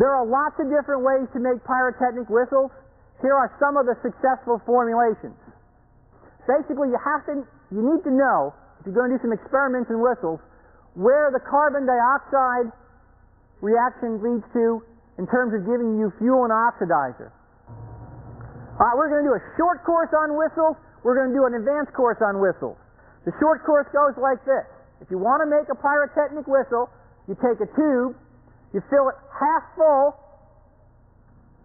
There are lots of different ways to make pyrotechnic whistles. Here are some of the successful formulations. Basically, you have to, you need to know, if you're going to do some experiments in whistles, where the carbon dioxide reaction leads to in terms of giving you fuel and oxidizer. All right, we're going to do a short course on whistles. We're going to do an advanced course on whistles. The short course goes like this. If you want to make a pyrotechnic whistle, you take a tube, you fill it half full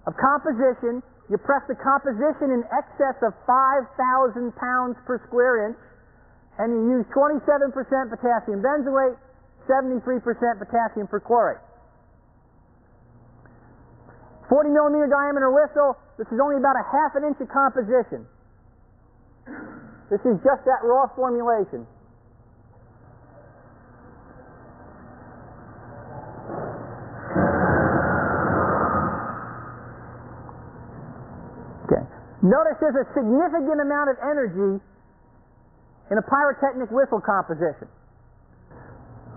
of composition, you press the composition in excess of 5,000 pounds per square inch, and you use 27% potassium benzoate, 73% potassium perchlorate. 40 millimeter diameter whistle, this is only about a half an inch of composition. This is just that raw formulation. Okay. Notice there's a significant amount of energy in a pyrotechnic whistle composition.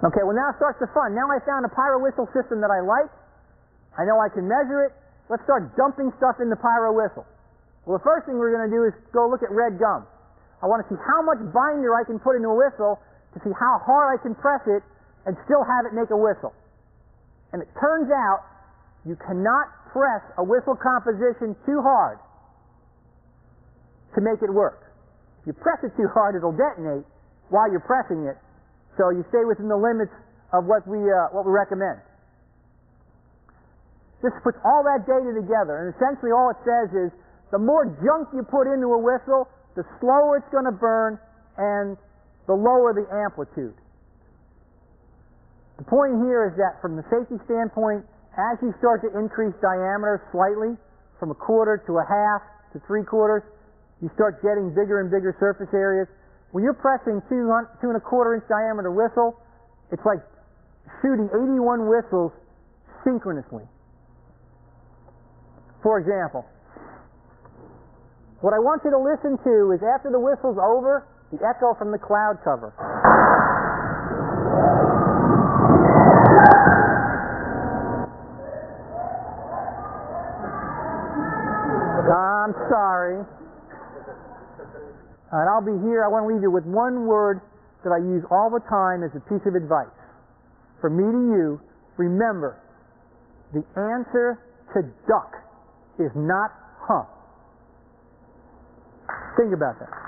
Okay, well now starts the fun. Now I found a pyro whistle system that I like. I know I can measure it. Let's start dumping stuff in the pyro whistle. Well, the first thing we're going to do is go look at red gum. I want to see how much binder I can put into a whistle to see how hard I can press it and still have it make a whistle. And it turns out you cannot press a whistle composition too hard to make it work. If you press it too hard, it'll detonate while you're pressing it. So you stay within the limits of what we, uh, what we recommend. This puts all that data together, and essentially all it says is the more junk you put into a whistle, the slower it's going to burn, and the lower the amplitude. The point here is that from the safety standpoint, as you start to increase diameter slightly, from a quarter to a half to three quarters, you start getting bigger and bigger surface areas. When you're pressing two, two and a quarter inch diameter whistle, it's like shooting 81 whistles synchronously. For example, what I want you to listen to is after the whistle's over, the echo from the cloud cover. I'm sorry. And I'll be here. I want to leave you with one word that I use all the time as a piece of advice. From me to you, remember, the answer to duck is not huh. Think about that.